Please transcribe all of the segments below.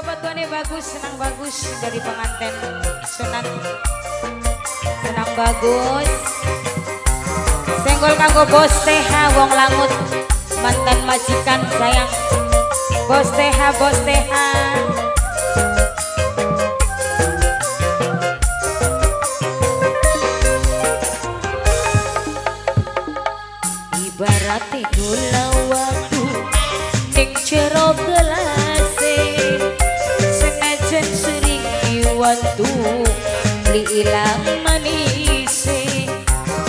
tuane bagus, senang bagus dari pengantin sunat. Senang bagus. Senggol kanggo bos TH wong langut mantan majikan sayang. Bos TH, bos TH. Ibaratnya gula waktu ning jero ilang manise.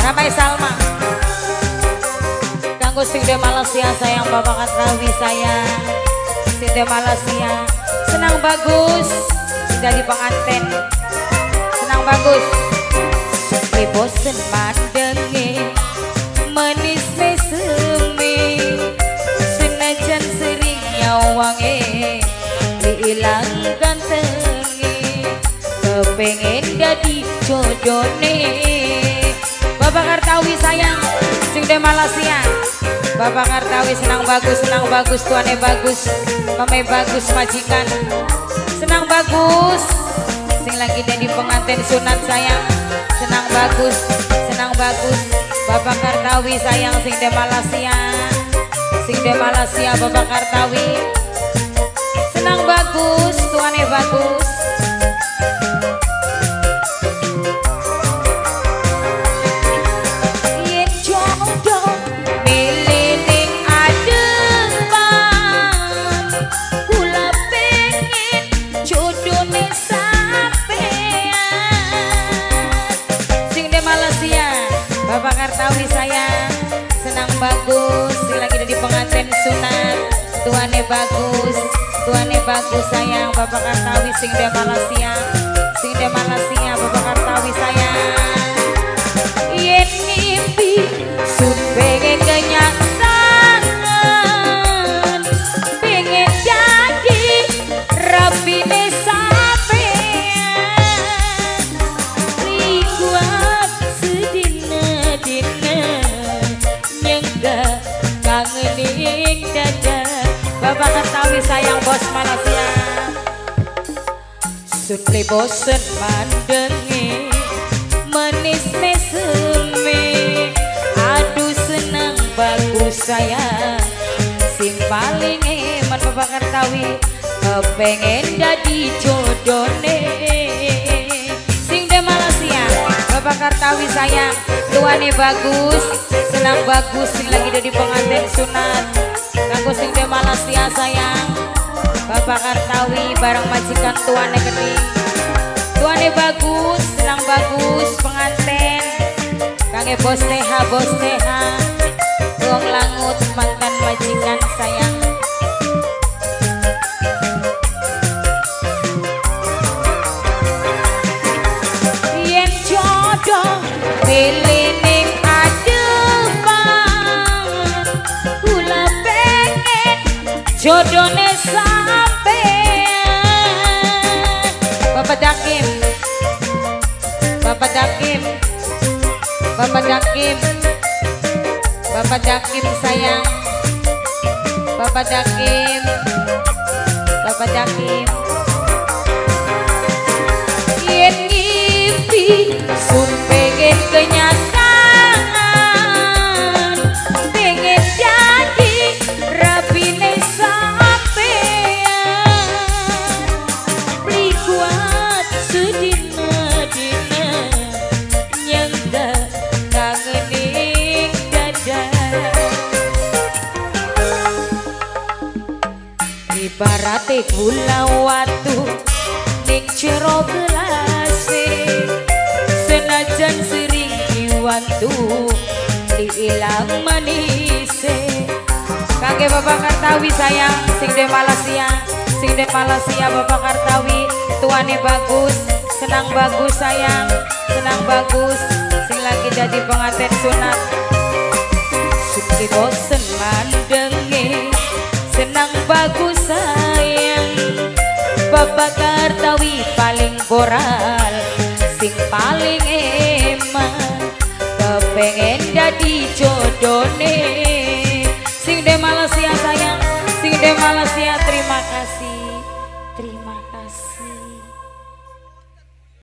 Ramai Salma? Kanggo sing de Malaysia sayang Bapak Katrawi sayang. Sing de Malaysia Senang bagus. Dari pengantin. Senang bagus. Supi bosen mandengi jadi jodohne Bapak Kartawi sayang. Sing de Malaysia Bapak Kartawi senang bagus Senang bagus. Tuane bagus Mame bagus majikan. Senang bagus. Sing lagi jadi pengantin sunat sayang. Senang bagus Senang bagus. Bapak Kartawi sayang. Sing de Malaysia Sing de Malaysia Bapak Kartawi. Senang bagus Tuane bagus Kartawi sayang Senang bagus lagi ada di pengantin sunat. Tuane bagus Tuane bagus sayang. Bapak Kartawi sing de Malaysia Sing Sutri bosen mandengi manis meseme Aduh senang bagus sayang Sing paling eman Bapak Kartawi Kepengen jadi jodohne Sing de Malaysia Bapak Kartawi sayang Tuane bagus Senang bagus Sing lagi jadi pengantin sunat. Kanggo sing de Malaysia sayang Bapak Kartawi bareng majikan tuane gede Tuane bagus, senang bagus pengantin. Kange bos TH, bos TH Wong langut mantan majikan sayang. Yen jodoh pilih jodohne sampean Bapak Dakim Bapak Dakim Bapak Dakim Bapak Dakim sayang. Bapak Dakim Bapak Dakim ibarate gula watu ning jero gelase senajan sering diwantu diilang manise. Kangge Bapak Kartawi sayang sing de Malaysia sing de Malaysia Bapak Kartawi. Tuane bagus senang bagus sayang senang bagus. Sing lagi jadi pengantin sunat. Suki bosen mandengi bagus sayang Bapak Kartawi paling boral sing paling eman kepengen jadi jodohne